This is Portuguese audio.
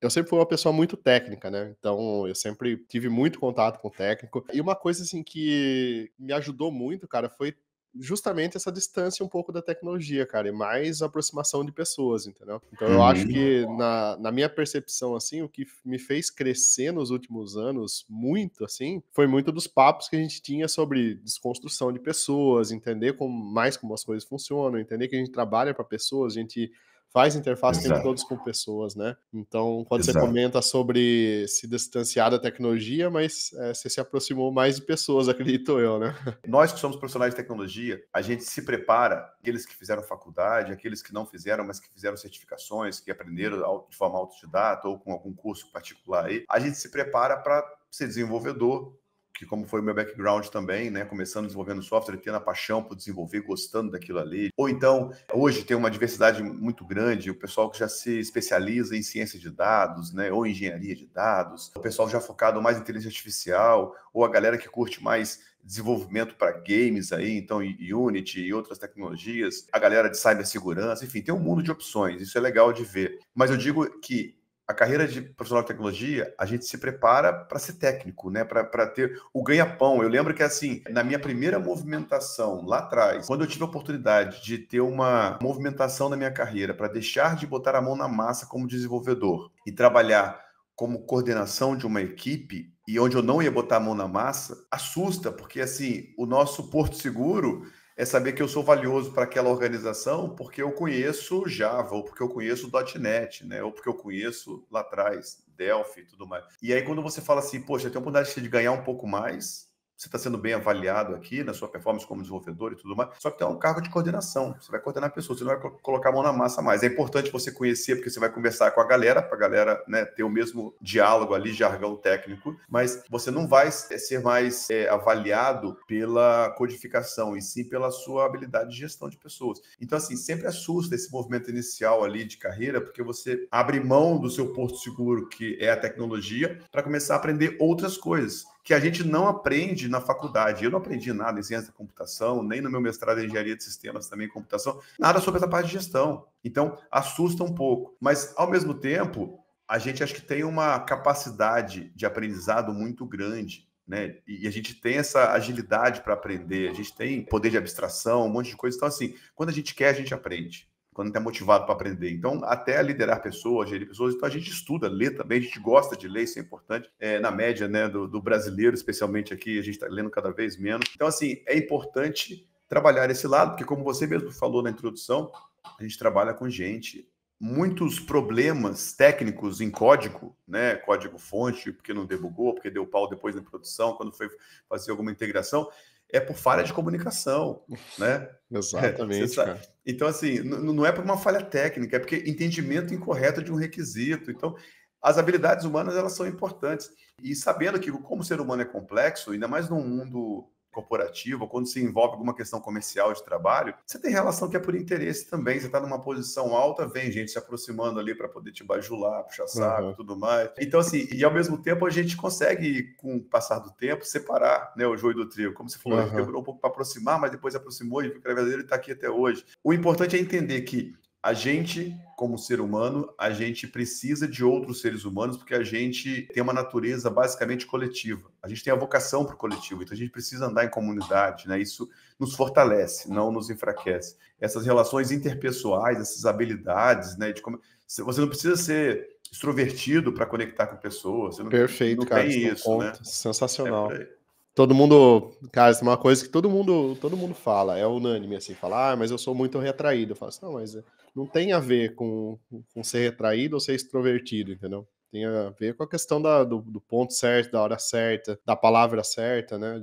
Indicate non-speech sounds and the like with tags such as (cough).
eu sempre fui uma pessoa muito técnica, né? Então eu sempre tive muito contato com o técnico. E uma coisa assim que me ajudou muito, cara, foi justamente essa distância um pouco da tecnologia, cara, e mais aproximação de pessoas, entendeu? Então eu uhum. acho que na, na minha percepção, assim, o que me fez crescer nos últimos anos muito, assim, foi muito dos papos que a gente tinha sobre desconstrução de pessoas, entender como, mais como as coisas funcionam, entender que a gente trabalha para pessoas, a gente faz interface Exato. tempo todos com pessoas, né? Então, quando Exato. você comenta sobre se distanciar da tecnologia, mas é, você se aproximou mais de pessoas, (laughs) acredito eu, né? Nós que somos profissionais de tecnologia, a gente se prepara, aqueles que fizeram faculdade, aqueles que não fizeram, mas que fizeram certificações, que aprenderam de forma autodidata ou com algum curso particular aí, a gente se prepara para ser desenvolvedor, que como foi o meu background também, né, começando desenvolvendo software, tendo a paixão por desenvolver, gostando daquilo ali. Ou então, hoje tem uma diversidade muito grande, o pessoal que já se especializa em ciência de dados, né, ou engenharia de dados, o pessoal já focado mais em inteligência artificial, ou a galera que curte mais desenvolvimento para games aí, então Unity e outras tecnologias, a galera de cibersegurança, enfim, tem um mundo de opções, isso é legal de ver. Mas eu digo que a carreira de profissional de tecnologia, a gente se prepara para ser técnico, né? Para ter o ganha-pão. Eu lembro que, assim, na minha primeira movimentação lá atrás, quando eu tive a oportunidade de ter uma movimentação na minha carreira para deixar de botar a mão na massa como desenvolvedor e trabalhar como coordenação de uma equipe e onde eu não ia botar a mão na massa, assusta, porque, assim, o nosso porto seguro é saber que eu sou valioso para aquela organização porque eu conheço Java, ou porque eu conheço .NET, né? Ou porque eu conheço lá atrás Delphi e tudo mais. E aí quando você fala assim, poxa, eu tenho a oportunidade de ganhar um pouco mais, você está sendo bem avaliado aqui na sua performance como desenvolvedor e tudo mais, só que tem um cargo de coordenação. Você vai coordenar pessoas, você não vai colocar a mão na massa mais. É importante você conhecer, porque você vai conversar com a galera, para a galera né, ter o mesmo diálogo ali, jargão técnico, mas você não vai ser mais é, avaliado pela codificação, e sim pela sua habilidade de gestão de pessoas. Então, assim, sempre assusta esse movimento inicial ali de carreira, porque você abre mão do seu porto seguro, que é a tecnologia, para começar a aprender outras coisas que a gente não aprende na faculdade. Eu não aprendi nada em ciência da computação, nem no meu mestrado em engenharia de sistemas também em computação, nada sobre essa parte de gestão. Então, assusta um pouco. Mas, ao mesmo tempo, a gente acho que tem uma capacidade de aprendizado muito grande. Né? E a gente tem essa agilidade para aprender, a gente tem poder de abstração, um monte de coisa. Então, assim, quando a gente quer, a gente aprende quando está motivado para aprender. Então, até liderar pessoas, gerir pessoas, então a gente estuda, lê também, a gente gosta de ler, isso é importante. É, na média né, do, do brasileiro, especialmente aqui, a gente está lendo cada vez menos. Então, assim, é importante trabalhar esse lado, porque como você mesmo falou na introdução, a gente trabalha com gente. Muitos problemas técnicos em código, né? Código fonte, porque não debugou, porque deu pau depois na produção, quando foi fazer alguma integração é por falha de comunicação, né? Exatamente. É, então, assim, não é por uma falha técnica, é porque entendimento incorreto de um requisito. Então, as habilidades humanas elas são importantes. E sabendo que como o ser humano é complexo, ainda mais num mundo corporativa, quando se envolve alguma questão comercial de trabalho, você tem relação que é por interesse também. Você está numa posição alta, vem gente se aproximando ali para poder te bajular, puxar saco uhum. tudo mais. Então, assim, e ao mesmo tempo a gente consegue, com o passar do tempo, separar né, o joio do trigo. Como você falou, uhum. demorou um pouco para aproximar, mas depois aproximou e o verdadeiro está aqui até hoje. O importante é entender que a gente, como ser humano, a gente precisa de outros seres humanos porque a gente tem uma natureza basicamente coletiva. A gente tem a vocação para o coletivo, então a gente precisa andar em comunidade, né? Isso nos fortalece, não nos enfraquece. Essas relações interpessoais, essas habilidades, né? De como... Você não precisa ser extrovertido para conectar com pessoas. Não, Perfeito, não cara. Tem isso, né? Sensacional. É todo mundo, cara, é uma coisa que todo mundo, todo mundo fala, é unânime assim, falar, ah, mas eu sou muito retraído. Eu falo assim, não, mas não tem a ver com, com ser retraído ou ser extrovertido, entendeu? Tem a ver com a questão da, do, do ponto certo, da hora certa, da palavra certa, né?